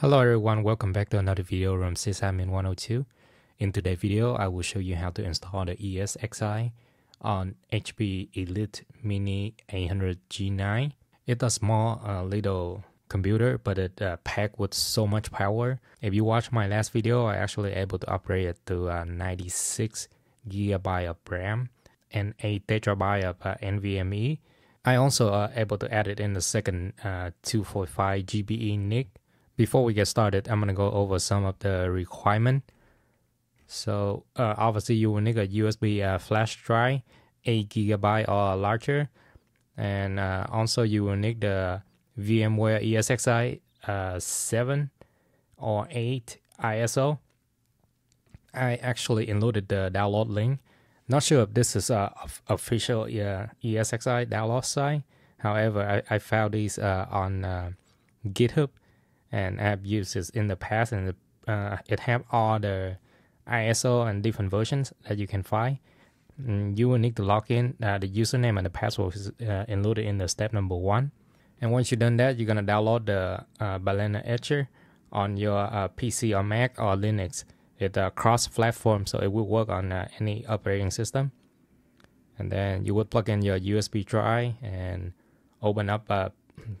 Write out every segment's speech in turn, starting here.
Hello everyone, welcome back to another video from Sysadmin 102. In today's video, I will show you how to install the ESXi on HP Elite Mini 800G9. It's a small uh, little computer, but it uh, packed with so much power. If you watch my last video, I actually able to upgrade it to uh, 96 gigabyte of RAM and 8 terabyte of uh, NVMe. I also uh, able to add it in the second uh, 245 GBE NIC before we get started, I'm gonna go over some of the requirement. So uh, obviously you will need a USB uh, flash drive, 8 gigabyte or larger, and uh, also you will need the VMware ESXi uh, 7 or 8 ISO. I actually included the download link. Not sure if this is a official ESXi download site. However, I, I found these uh, on uh, GitHub and used this in the past, and uh, it have all the ISO and different versions that you can find. Mm, you will need to log in. Uh, the username and the password is uh, included in the step number one. And once you've done that, you're gonna download the uh, Balena Etcher on your uh, PC or Mac or Linux. It's a cross-platform, so it will work on uh, any operating system. And then you would plug in your USB drive and open up uh,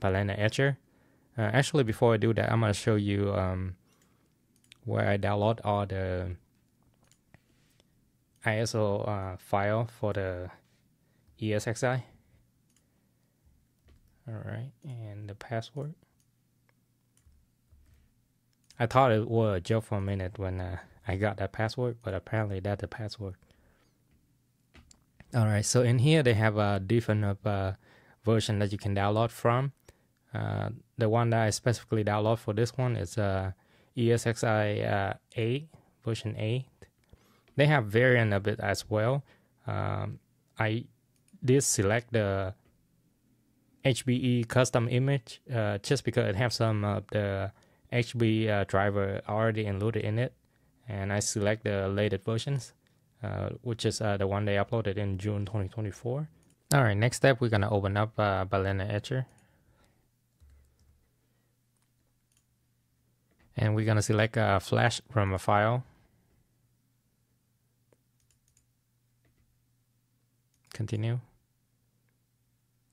Balena Etcher uh, actually, before I do that, I'm gonna show you um, where I download all the ISO uh, file for the ESXi. Alright, and the password. I thought it was a joke for a minute when uh, I got that password, but apparently that's the password. Alright, so in here they have a different uh, version that you can download from. Uh, the one that I specifically download for this one is uh, ESXi uh, 8 version 8. They have variant of it as well. Um, I did select the HPE custom image uh, just because it has some of the HP uh, driver already included in it, and I select the latest versions, uh, which is uh, the one they uploaded in June 2024. All right, next step we're gonna open up uh, Balena Etcher. And we're gonna select a flash from a file. Continue.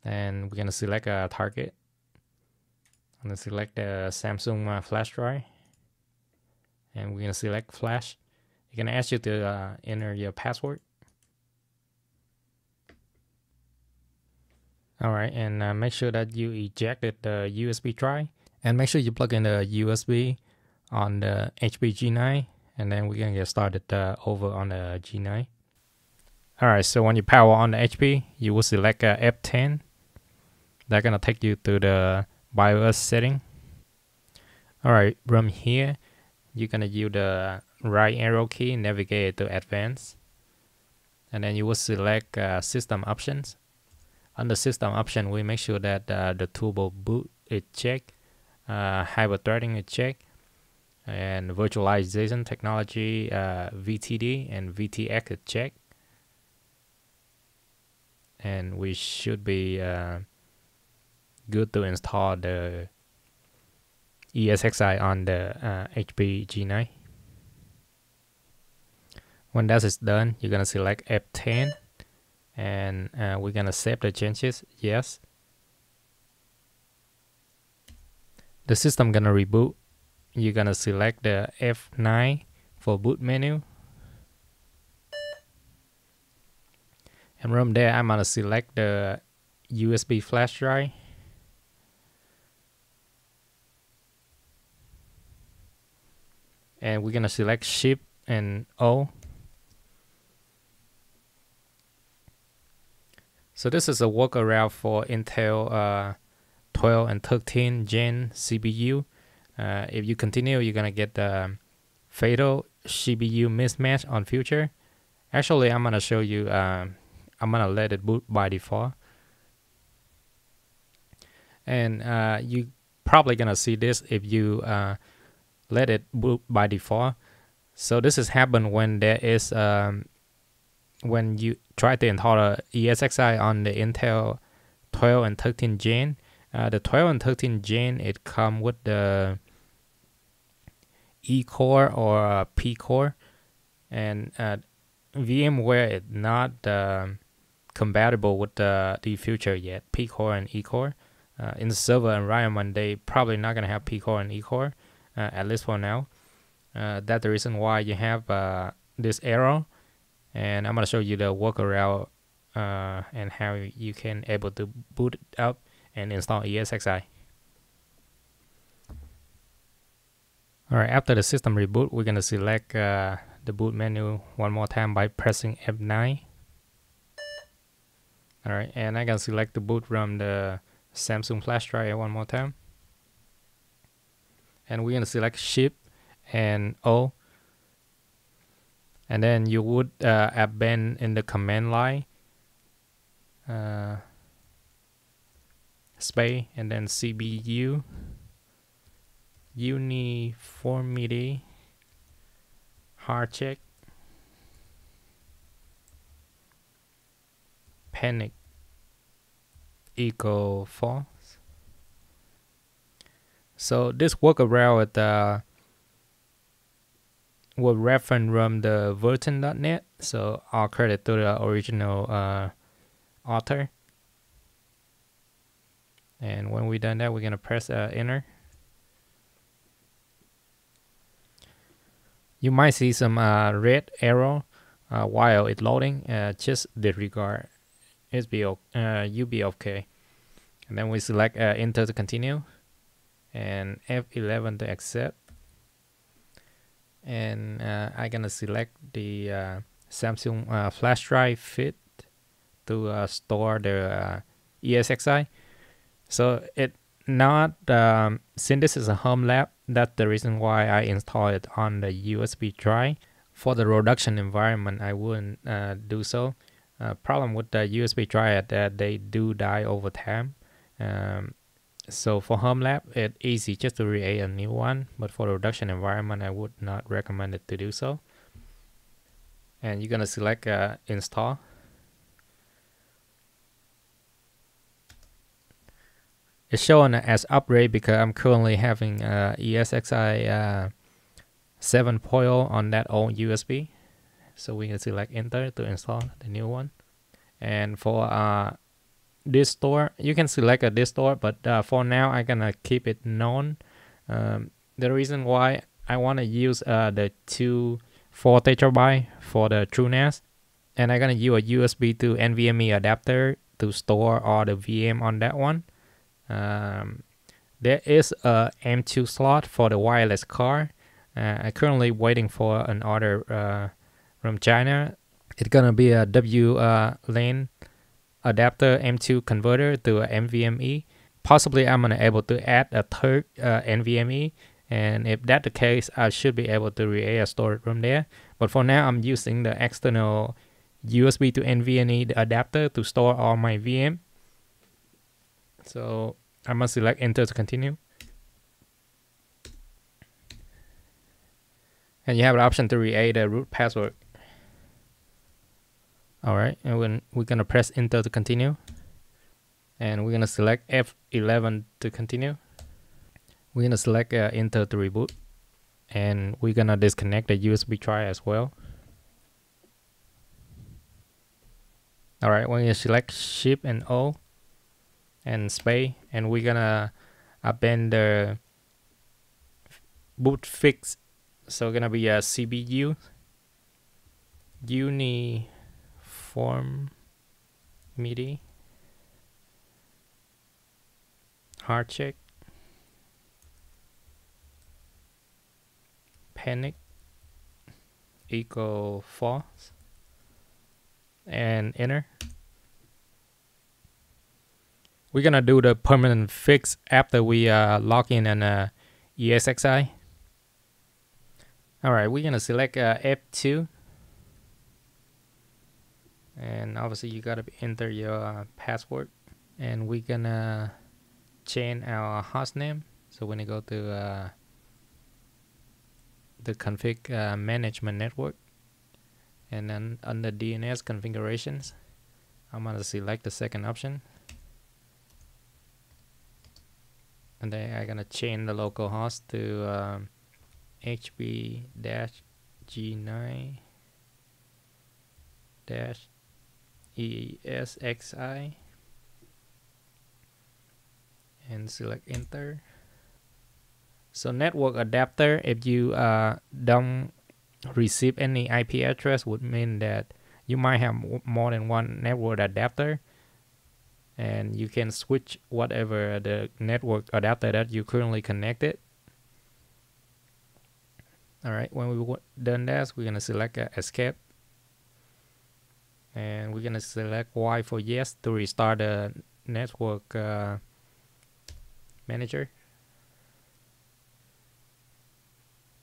And we're gonna select a target. I'm gonna select the Samsung uh, flash drive. And we're gonna select flash. It's gonna ask you to uh, enter your password. Alright and uh, make sure that you ejected the USB drive. And make sure you plug in the USB on the HP G9 and then we're gonna get started uh, over on the G9. Alright, so when you power on the HP, you will select uh, F10. That's gonna take you to the BIOS setting. Alright, from here, you're gonna use the right arrow key, navigate to advanced. And then you will select uh, system options. Under system option, we make sure that uh, the turbo boot is checked, uh, hyper threading is checked, and virtualization technology uh, VTD and VTX check. And we should be uh, good to install the ESXi on the uh, HP G9 when that is done you're gonna select F10 and uh, we're gonna save the changes yes. The system gonna reboot you're gonna select the F9 for boot menu. And from there I'm gonna select the USB flash drive. And we're gonna select shift and O. So this is a workaround for Intel uh, 12 and 13 gen CPU uh, if you continue, you're gonna get the fatal CPU mismatch on future. Actually, I'm gonna show you. Uh, I'm gonna let it boot by default, and uh, you probably gonna see this if you uh, let it boot by default. So this has happened when there is um, when you try to install ESXi on the Intel 12 and 13 gen. Uh, the 12 and 13 gen it come with the E core or P core, and uh, VMware is not uh, compatible with the, the future yet, P core and E core. Uh, in the server environment, they probably not gonna have P core and E core, uh, at least for now. Uh, that's the reason why you have uh, this error, and I'm gonna show you the workaround and how you can able to boot up and install ESXi. Alright, after the system reboot, we're going to select uh, the boot menu one more time by pressing F9. Alright, and I can select the boot from the Samsung flash drive one more time. And we're going to select Shift and O. And then you would uh, append in the command line uh, space and then CPU uniformity hard check panic equal false so this workaround with uh, will reference from the virten.net so all credit to the original uh, author. And when we done that we're gonna press uh, enter you might see some uh, red arrow uh, while it's loading uh, just disregard it's be uh, you be okay. And then we select uh, enter to continue. And F11 to accept. And uh, I'm gonna select the uh, Samsung flash drive fit to store the ESXi so it not um, since this is a home lab that's the reason why I install it on the USB drive. For the production environment, I wouldn't uh, do so. Uh, problem with the USB drive is that they do die over time. Um, so for home lab, it's easy just to create a new one. But for the production environment, I would not recommend it to do so. And you're gonna select uh, install. It's showing as upgrade because I'm currently having uh, ESXi uh, 7.0 on that old USB. So we can select enter to install the new one. And for uh, datastore, you can select a datastore, but uh, for now I'm gonna keep it known. Um, the reason why I want to use uh, the two 4 terabyte for the TrueNAS, and I'm gonna use a USB to NVMe adapter to store all the VM on that one. Um, there is a M2 slot for the wireless car. Uh, I'm currently waiting for an order uh, from China. It's gonna be a W uh, lane adapter M2 converter to a NVMe. Possibly I'm gonna able to add a third uh, NVMe and if that's the case I should be able to create a storage from there. But for now I'm using the external USB to NVMe adapter to store all my VM so I must select enter to continue. And you have the option to create the root password. Alright, and when we're gonna press enter to continue. And we're gonna select F11 to continue. We're gonna select uh, enter to reboot. And we're gonna disconnect the USB drive as well. Alright, when you select Shift and O, and space and we're gonna append the boot fix. So gonna be a CBU uniform MIDI. Hard check. Panic equal false. And enter we're gonna do the permanent fix after we uh, log in an uh, ESXi. Alright, we're gonna select uh, F2 and obviously you gotta enter your uh, password. And we're gonna change our host name. So when you go to uh, the config uh, management network and then under DNS configurations I'm gonna select the second option and then I'm gonna change the local host to um, HP dash G9 dash ESXi and select enter. So network adapter, if you uh, don't receive any IP address would mean that you might have more than one network adapter and you can switch whatever the network adapter that you currently connected. All right when we done that we're gonna select uh, escape. And we're gonna select Y for yes to restart the network uh, manager.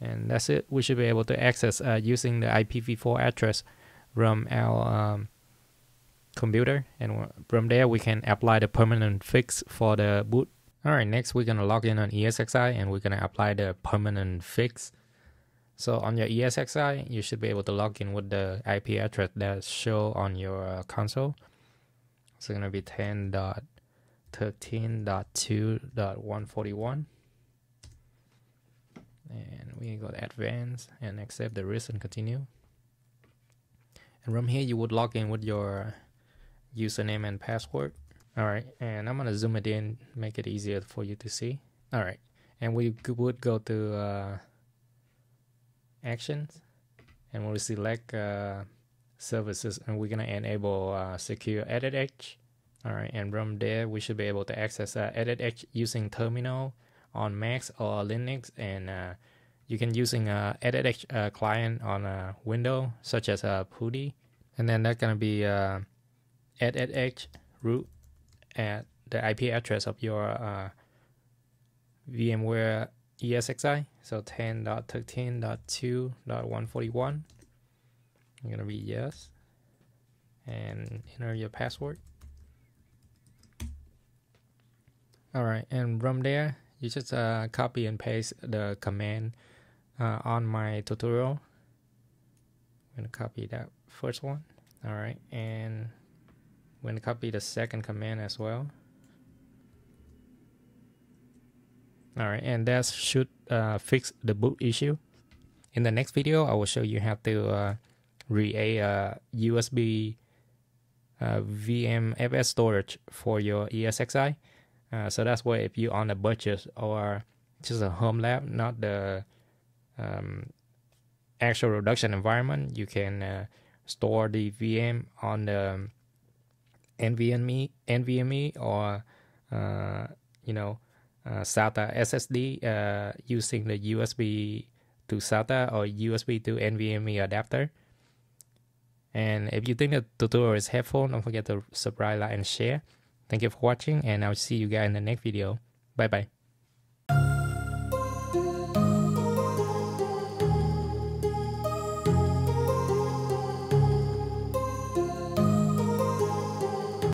And that's it. We should be able to access uh, using the IPv4 address from our um, computer and from there we can apply the permanent fix for the boot. All right next we're gonna log in on ESXi and we're gonna apply the permanent fix. So on your ESXi you should be able to log in with the IP address that show on your uh, console. It's gonna be 10.13.2.141 and we go to advanced and accept the risk and continue. And from here you would log in with your username and password. All right, and I'm gonna zoom it in, make it easier for you to see. All right, and we would go to uh, actions, and we'll select uh, services, and we're gonna enable uh, secure SSH. All right, and from there we should be able to access uh, SSH using terminal on Macs or Linux, and uh, you can using uh, SSH uh, client on a window such as a uh, PuTTY, and then that's gonna be uh, SSH root at the IP address of your uh, VMware ESXi. So 10.13.2.141. I'm gonna be yes, and enter your password. All right, and from there, you just uh, copy and paste the command uh, on my tutorial. I'm gonna copy that first one. All right, and we're going to copy the second command as well. Alright, and that should uh, fix the boot issue. In the next video, I will show you how to uh, create a USB uh, VMFS storage for your ESXi. Uh, so that's why if you're on a budget or just a home lab, not the um, actual production environment, you can uh, store the VM on the NVMe, NVMe or uh, you know uh, SATA SSD uh, using the USB to SATA or USB to NVMe adapter. And if you think the tutorial is helpful, don't forget to subscribe, like, and share. Thank you for watching, and I'll see you guys in the next video. Bye bye.